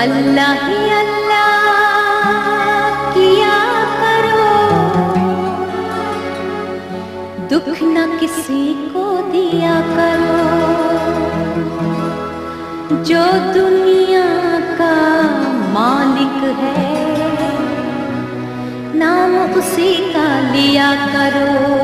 अल्लाह ही अल्लाह किया करो। दुख न किसी को दिया करो। जो दुनिया का मालिक है, नाम उसी का लिया करो।